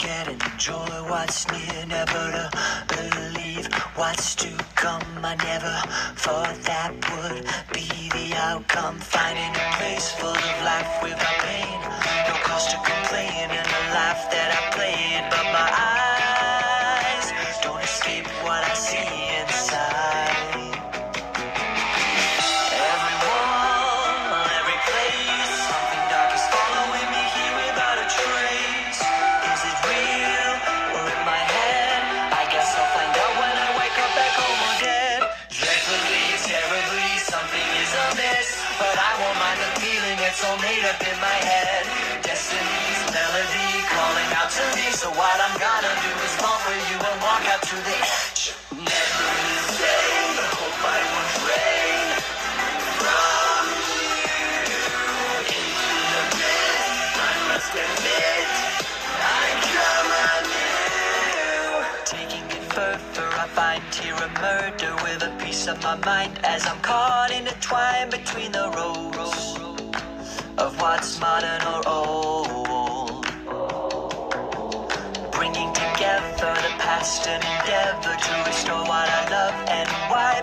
forget and enjoy what's near, never to believe what's to come. I never thought that would be the outcome. Finding a place full of life without pain. No cause to complain in a life that I it's all made up in my head. Destiny's melody calling out to me, so what I'm gonna do is fall for you and walk out to the edge. Never hope I won't. From you into the I must admit, I come anew. Taking it further, I find murder with a piece of my mind as I'm caught in a twine between the roads of what's modern or old. Bringing together the past and endeavor to restore what I love and why